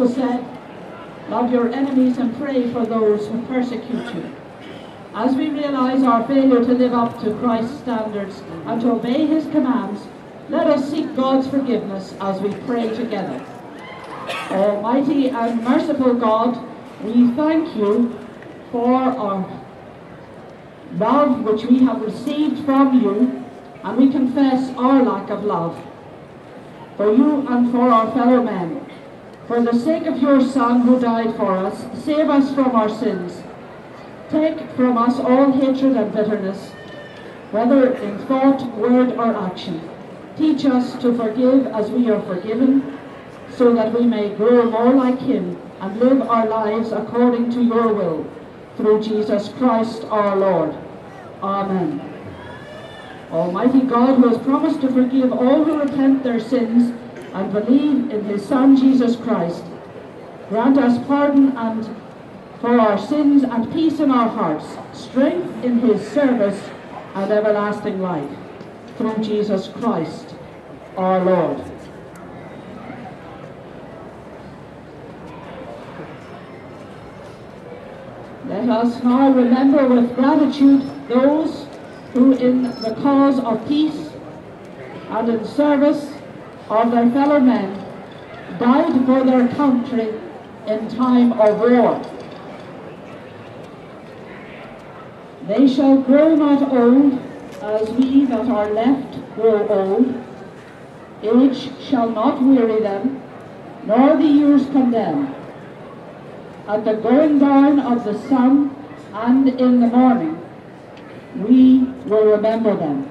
Also said, Love your enemies and pray for those who persecute you. As we realize our failure to live up to Christ's standards and to obey his commands, let us seek God's forgiveness as we pray together. Almighty and merciful God, we thank you for our love which we have received from you, and we confess our lack of love for you and for our fellow men. For the sake of your Son who died for us, save us from our sins. Take from us all hatred and bitterness, whether in thought, word, or action. Teach us to forgive as we are forgiven, so that we may grow more like him and live our lives according to your will, through Jesus Christ our Lord. Amen. Almighty God, who has promised to forgive all who repent their sins and believe in his Son Jesus Christ, grant us pardon and for our sins and peace in our hearts, strength in his service and everlasting life, through Jesus Christ our Lord. Let us now remember with gratitude those who in the cause of peace and in service of their fellow men died for their country in time of war. They shall grow not old as we that are left grow old. Age shall not weary them, nor the years condemn. At the going down of the sun and in the morning, we will remember them.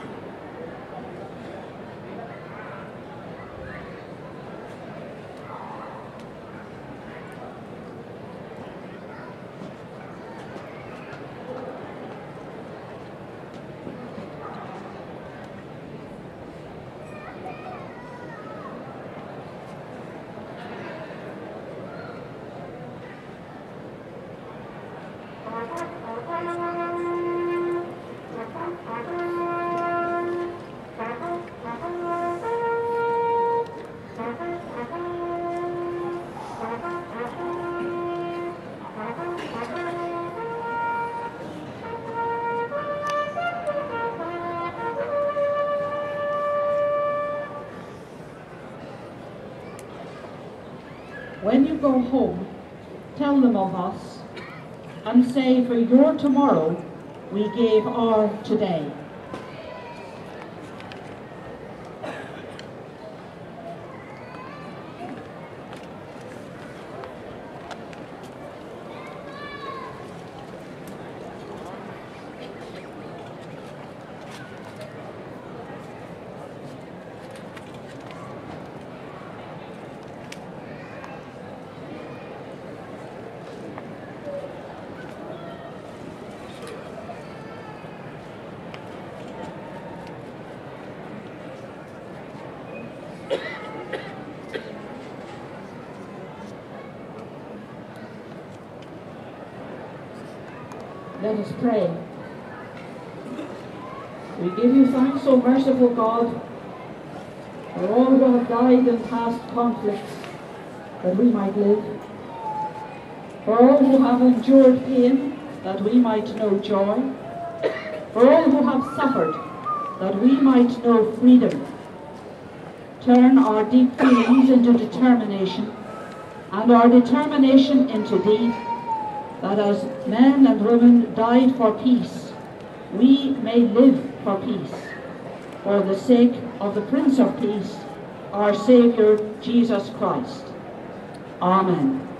When you go home, tell them of us and say, For your tomorrow we gave our today. Let us pray. We give you thanks, O merciful God, for all who have died in past conflicts, that we might live. For all who have endured pain, that we might know joy. For all who have suffered, that we might know freedom. Turn our deep feelings into determination, and our determination into deed, that as men and women died for peace, we may live for peace, for the sake of the Prince of Peace, our Saviour Jesus Christ. Amen.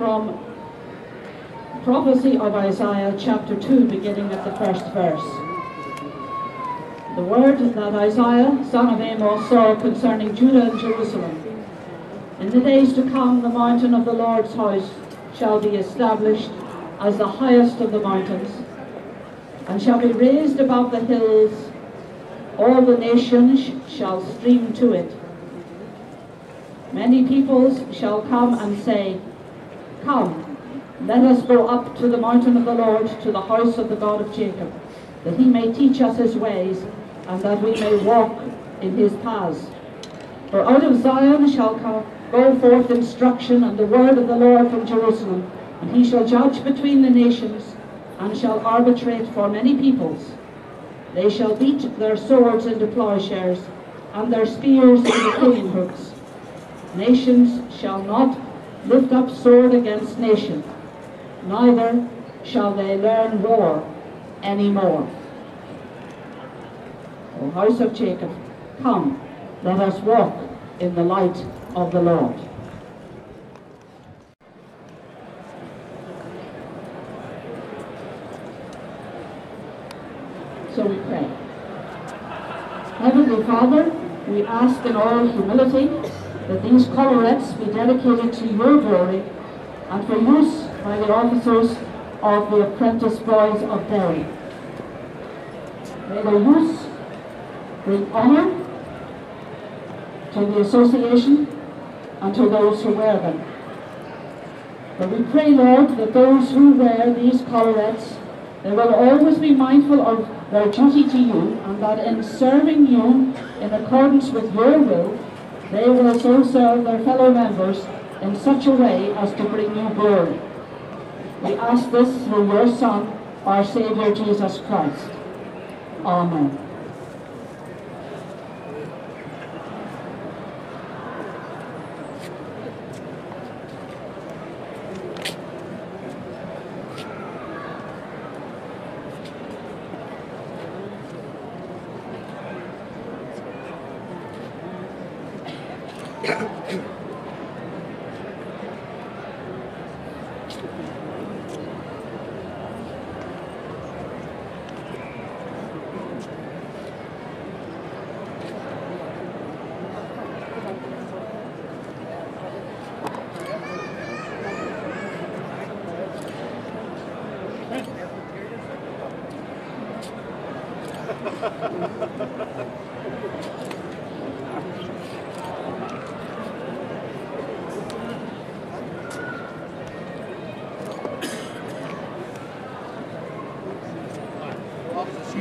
From prophecy of Isaiah chapter 2 beginning at the first verse. The word that Isaiah, son of Amos, saw concerning Judah and Jerusalem. In the days to come the mountain of the Lord's house shall be established as the highest of the mountains, and shall be raised above the hills. All the nations shall stream to it. Many peoples shall come and say, Come, let us go up to the mountain of the Lord, to the house of the God of Jacob, that he may teach us his ways, and that we may walk in his paths. For out of Zion shall come, go forth instruction and the word of the Lord from Jerusalem, and he shall judge between the nations, and shall arbitrate for many peoples. They shall beat their swords into plowshares, and their spears into pruning hooks. Nations shall not lift up sword against nation, neither shall they learn war any more. O house of Jacob, come, let us walk in the light of the Lord. So we pray. Heavenly Father, we ask in all humility that these collarets be dedicated to your glory and for use by the officers of the apprentice boys of Derry. May their use bring honour to the association and to those who wear them. But we pray, Lord, that those who wear these collarets, they will always be mindful of their duty to you, and that in serving you in accordance with your will, they will so serve their fellow members in such a way as to bring you glory. We ask this through your Son, our Saviour Jesus Christ. Amen. cara.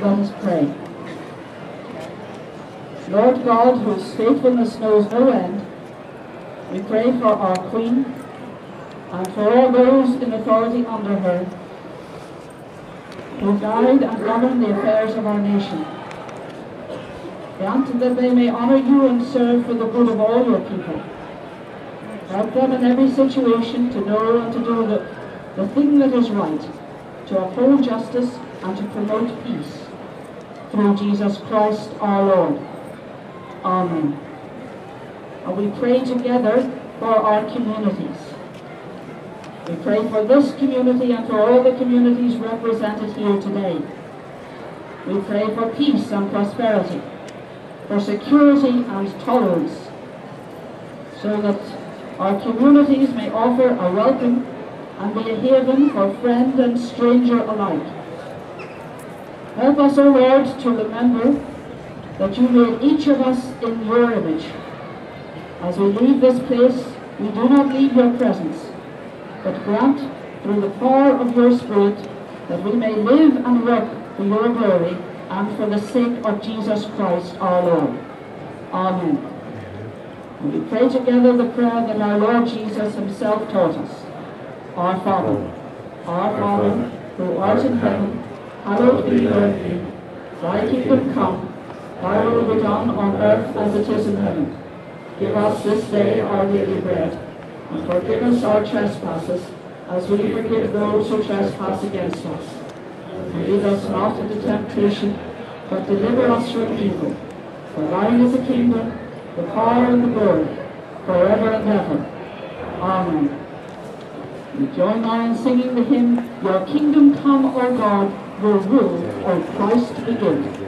Let us pray. Lord God, whose faithfulness knows no end, we pray for our Queen and for all those in authority under her who guide and govern the affairs of our nation. Grant that they may honour you and serve for the good of all your people. Help them in every situation to know and to do the, the thing that is right, to uphold justice and to promote peace. Through Jesus Christ our Lord. Amen. And we pray together for our communities. We pray for this community and for all the communities represented here today. We pray for peace and prosperity, for security and tolerance, so that our communities may offer a welcome and be a haven for friend and stranger alike. Help us, O Lord, to remember that you made each of us in your image. As we leave this place, we do not leave your presence, but grant, through the power of your Spirit, that we may live and work for your glory and for the sake of Jesus Christ our Lord. Amen. And we pray together the prayer that our Lord Jesus himself taught us. Our Father, our Father, who art in heaven, hallowed be thy name. Thy kingdom come, thy will be done on earth as it is in heaven. Give us this day our daily bread, and forgive us our trespasses, as we forgive those who trespass against us. And lead us not into temptation, but deliver us from evil. For thine is the kingdom, the power, and the glory, forever and ever. Amen. We join now in singing the hymn, Your kingdom come, O God, your rule, of Christ begin.